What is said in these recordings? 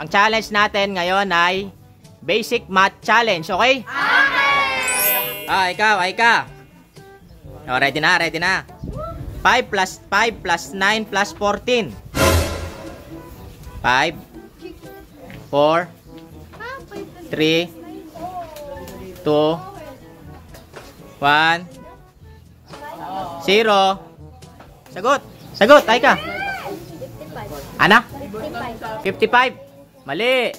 Ang challenge natin ngayon ay Basic Math Challenge, okay? Okay! Ah, ikaw, ay ka. Oh, ready na, ready na. 5 plus 5 plus 9 plus 14. 5 4 3 2 1 0 Sagot. Sagot, ay ka. 55. Ana? 55. 55. Mali.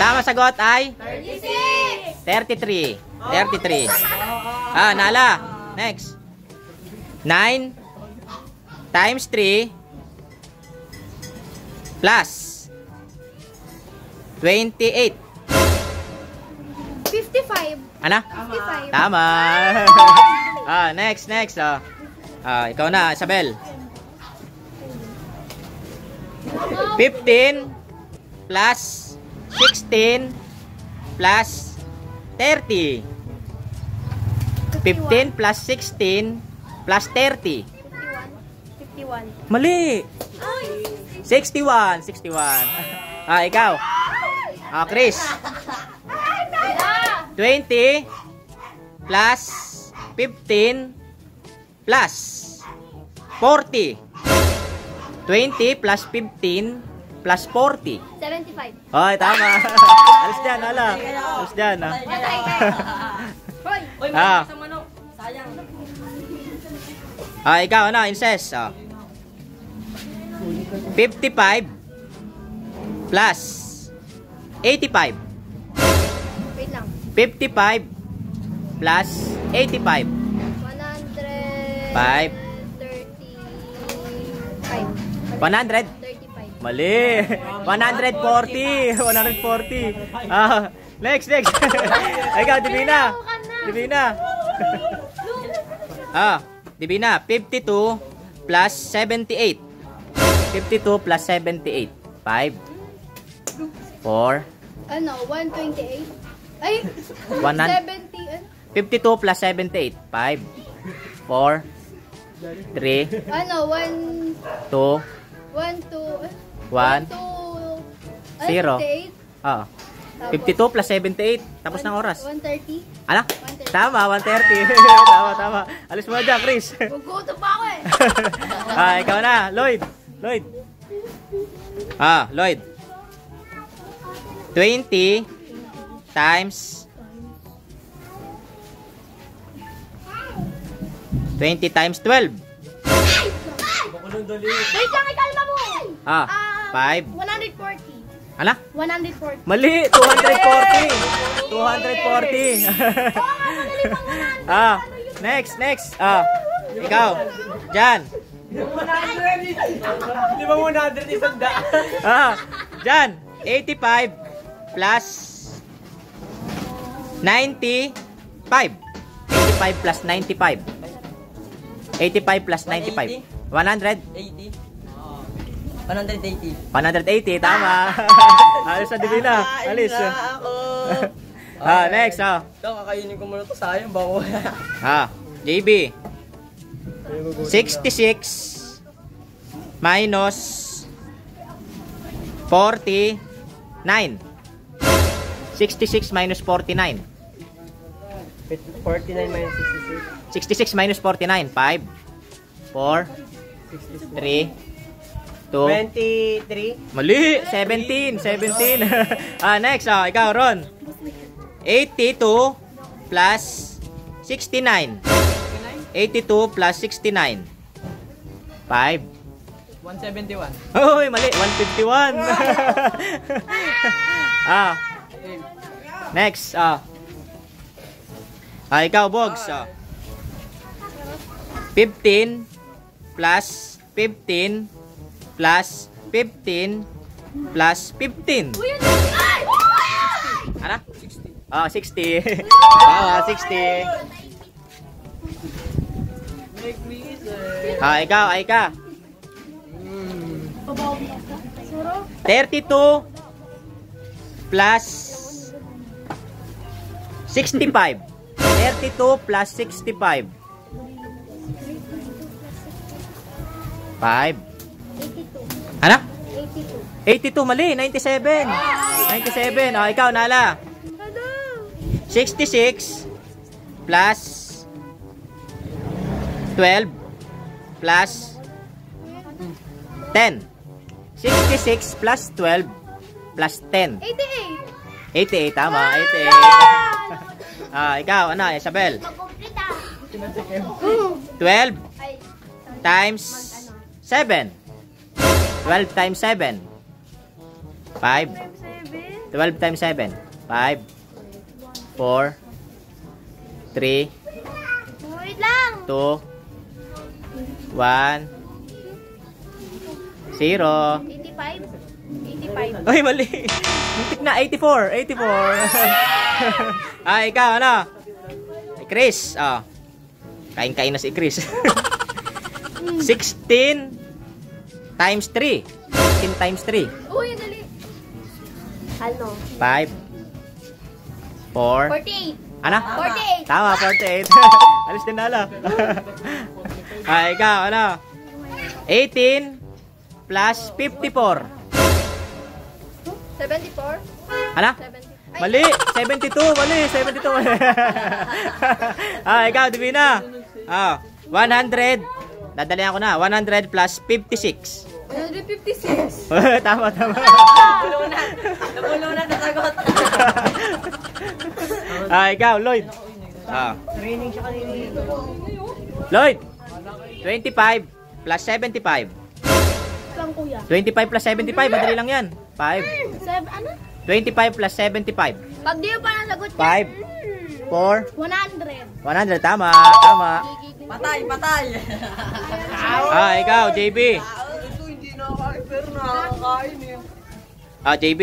Tama sagot ay 36. 33. 33. Ah, Nala. Next. 9 times 3 plus 28. 55. Ana? 55. Tama. ah, next, next. Ah. Ah, ikaw na, Isabel. 15 plus 16 plus 30. 15 plus 16 plus 30. 51. Mali. 61, 61. Ah, ikaw. Ah, Chris. 20 plus 15 plus 40. 20 plus 15 plus 40. 75. Ay, tama. Alis dyan, ala. Alis dyan, ah. Hoy. Uy, Ah. sa manok. Sayang. Ah, ikaw na, incest. Ah. 55 plus 85. Wait lang. 55 plus 85. 100. 5. 35. 100. 35. Mali. 140. 140. Ah, next, next. ikaw, Divina. Divina. ah, Divina. 52 plus 78. 52 plus 78. 5. 4. Ano, 128? Ay, 100. 70. Ano? 52 plus 78. 5. 4. 3. Ano, 1, 2. 1, 2, 1. 2, Zero. 58. Ah. 52 plus 78. Tapos ng oras. 130. Ano? 130. Tama, 130. tama, tama. Alis mo dyan, Chris. Gugutom pa ako eh. ah, ikaw na. Lloyd. Lloyd. Ah, Lloyd. 20 times 20 times 12. Wait lang, ikalma mo. Ah, Ah, 5. 140. Ano? 140. Mali, 240. 240. ah, next, next. Ah, ikaw. Jan. Di ba muna 100 isang daan? Ah, Jan. 85 plus 95. 85 plus 95. 85 plus 95. 100. 80. 180. 180, tama. Alis na divina. Alis. Na ako. Ah, next, ah. Ito, kakainin ko muna to. Sayang, bawo. Ah, JB. 66 minus 49. 66 minus 49. 49 minus 66 minus 49. 5, 4, 3, 2. 23. Mali! 17! 17! ah, next. Ah, ikaw, Ron. 82 plus 69. 82 plus 69. 5. 171. Uy, mali. 151. ah. Next. Ah. Ah, ikaw, Bogs. Ah. 15 plus 15 plus 15 plus 15. Uy, ano? Ay! Ano? 60. Ah, 60. Ah, 60. Make me easy. Ah, ikaw, ay ka. Suro? 32 plus 65. 32 plus 65. 5. 82. Ano? 82. 82, mali. 97. 97. O, ikaw, Nala. Ano? 66 plus 12 plus 10. 66 plus 12 plus 10. 88. 88, tama. 88. ah, ikaw, ano, Isabel? Magkumplita. 12 Ay, times 7. 12 times 7. 5. 7. 12 times 7. 5. 4. 3. Wait lang. 2. 1. 0. 85. 85. Ay, mali. Muntik na. 84. 84. ah, ikaw, ano? Chris. Oh. Kain-kain na si Chris. 16 times 3. 16 times 3. Uy, dali. Ano? 5. 4. 48. Ano? 48. Tama, 48. Alis din nala. ah, ikaw, ano? 18 plus 54. 74. Ano? 70. Mali! 72! Mali! 72! Mali. ah, ikaw, Divina. Ah, 100. Dadalihan ko na. 100 plus 56. 156. tama, tama. Napulunan. Napulunan na sagot. ah, ikaw, Lloyd. Ah. Training siya kanina. Lloyd. 25 plus 75. Lang kuya. 25 plus 75, madali lang yan. 5. Seb, ano? 25 plus 75. Pag di pa nasagot yan. Five. 4. 100. 100, tama. Tama. Patay, patay. Ah, ikaw, JB. Ito hindi nakakain pero nakakain eh. Ah, JB.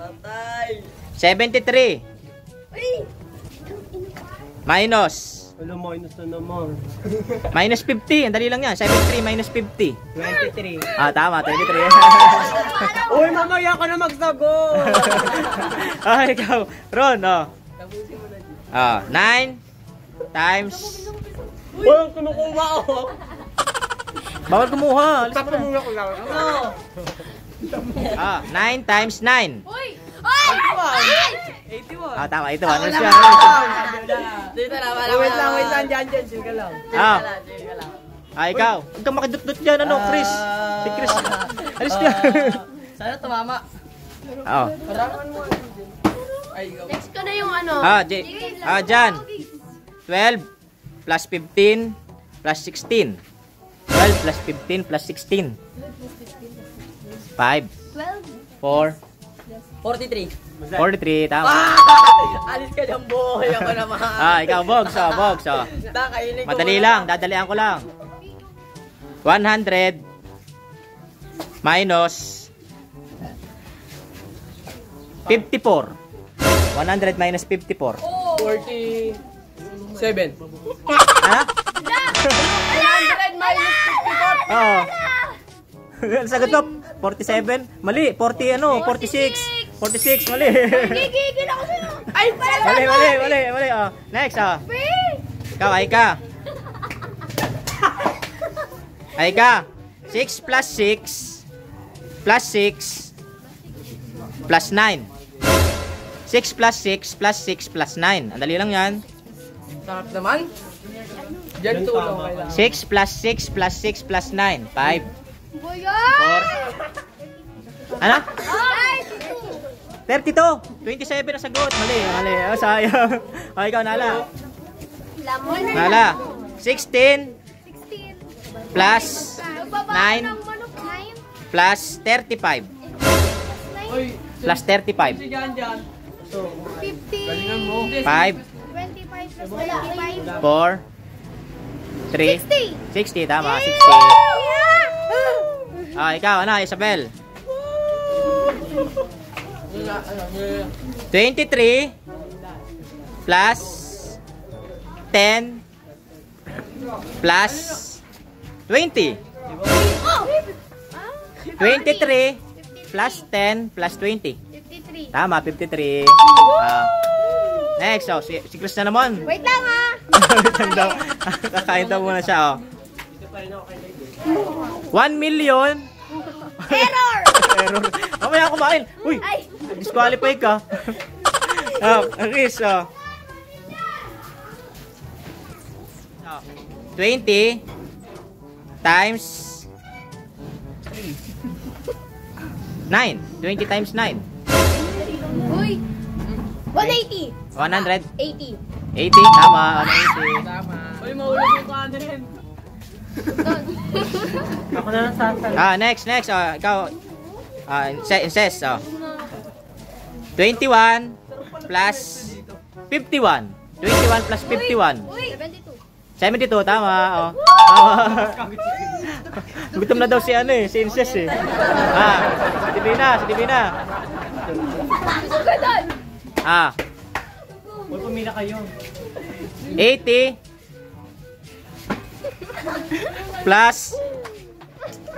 Patay. 73 Uy! minus. Alam, minus na naman. Minus 50. Ang dali lang yan. 73 minus 50. 23. Ah, tama. 23. Uy, mamaya ka na magsagot. ah, ikaw. Ron, oh. Tapusin mo na. Ah, 9 times... Uy, ang kinukuha ko. Bawal kumuha. Na. muna ko lang. Ano? Ah, 9 times 9. Uy! Ay! Ay! 81. Ah, tama. Ito. Ano siya? Dito na, wala Wait lang, wait lang, dyan, dyan. Chill ka lang. Ah. ka lang, chill ka lang. Ah, ikaw. Huwag kang makidot-dot dyan, ano, Chris. Si Chris. Alis ka. Sana tumama. Oh. Paraman mo. Ay, go. Next ko na yung ano. Ah, J ah, Jan. 12 plus 15 plus 16. 12 plus 15 plus 16. 5, 12. 4, 43. 43, tama. Ah! Alis ka dyan, boy. Ako naman. Ah, ikaw, Bogs, oh, Bogs, oh. Madali lang, dadalian ko lang. 100 minus 54. 100 minus 54. 47. Ano? 100 minus Oo. Ano sagot mo? 47? Mali. 40 ano? 46. 46. Mali. Gigigil ako sa'yo. Ay, pala mali, mali, mali, mali. Oh. Next, oh. Ikaw, ay ka. Ay ka. 6 plus 6 plus 6 plus 9. 6 plus 6 plus 6 plus 9. Ang dali lang yan. Sarap naman. Diyan tulong kailangan. 6 plus 6 plus 6 plus 9. 5. Buya! 4. Ano? Ay! 32. 27 na sagot. Mali, mali. Oh, sayang. O, ikaw, Nala. Nala. 16 16. plus Nagbaba Nine. ng manok. 9. plus 35. Uy, Plus 35. si Jan Jan. 50. 5, 25 plus 25. 4, 3, 60. 60. Tama, 60. Ah, ikaw, ano, Isabel? 23 plus 10 plus 20. 23 plus 10 plus 20. 53. Tama, 53. Ah. Next, oh, si, si Chris na naman. Wait lang ha. Wait daw. Kakain daw muna siya, oh. 1 million Error! error. Mamaya kumain. Uy, disqualify ka. oh, Chris, oh. Oh, 20 times 9. 20 times 9. Uy! 180! 100. 80. 80, tama. 180. Tama. Uy, mahulog yung kanin. Ako na lang sasal. Ah, next, next. Oh, ikaw. Ah, inse- incest, oh. 21 plus 51. 21 plus 51. Uy! 72. 72, tama. Oh. Gutom na daw si ano eh, si incest eh. Ah, si Divina, si Divina. Ah, Uy, pumila kayo. 80 plus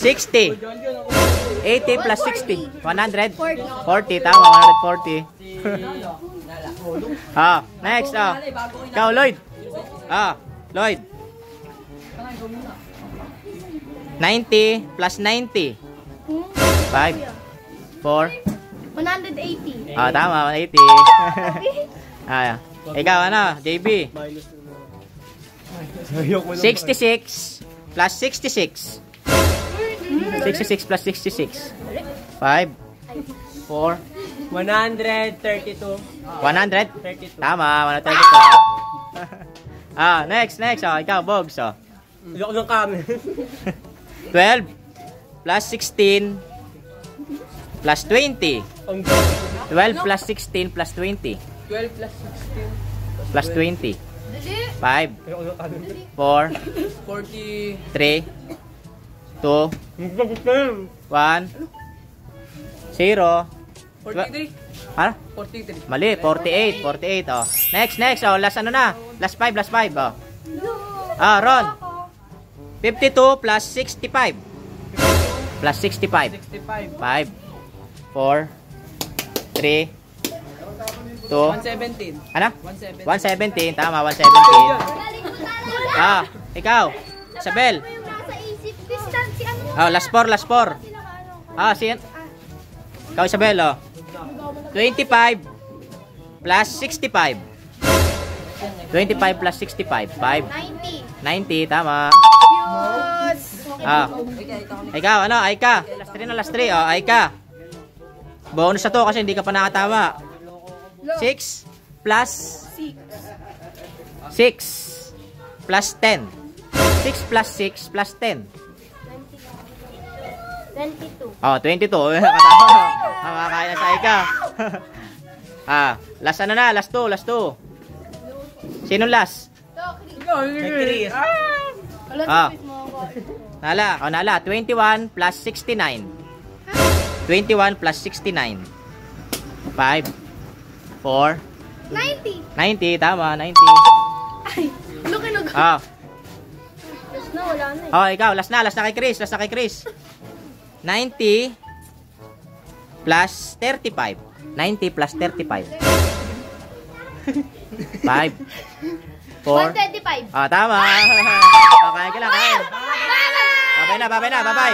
60. 80 plus 60. 100. 40, tama. 140. ah, next. Ah. Ikaw, Lloyd. Ah, Lloyd. 90 plus 90. 5. 4. 180. Ah, tama. 180. ah, ikaw, ano? JB. Ayoko 66 plus 66. 66 plus 66. 5. 4. 132. 100. 32. Tama, 132. ah, next, next. Oh, ikaw, Bogs. Oh. Ayoko ng kami. 12 plus 16 plus 20. Ang dami. 12 plus 16 plus 20 12 plus 16. plus 20. 5, Ayoko ng kami. 4, 40. 3, 2, 1, 0. 43. Ano? 43. Mali, 48, 48. Oh. Next, next. Oh, last ano na? Last 5, last 5. Oh. Ah, Ron. 52 plus 65. Plus 65. 65. 5, 4, 3, 2, 117. ano? 117. 117. Tama, 117. Ah, ikaw. Isabel. Yung nasa isip, distance si ano? Oh, last 4, last 4. Ah, si... Ikaw, Isabel, oh. 25 plus 65. 25 plus 65. 5. 90. 90, tama. Yes! Ah. Ikaw, ano? Aika. Last 3 na last 3. Oh, Aika. Bonus na to kasi hindi ka pa nakatama. 6 plus 6 plus 10. 6 plus 6 plus 10. 22. Oh, 22. Nakatama. Ah, makakaya sa Aika. ah, last ano na? Last 2, last 2. Sino last? Chris. Ah. Nala, oh nala, 21 plus 69. 21 plus 69. 5 4 90. 90, tama, 90. Ay, look at Ah, Yes na, wala na eh. oh, ikaw, last na, last na kay Chris, last na kay Chris. 90 plus 35. 90 plus 35. 5 4 125. Ah, tama. Okay, ka lang, kain. Bye! Babay na, babay na, babay.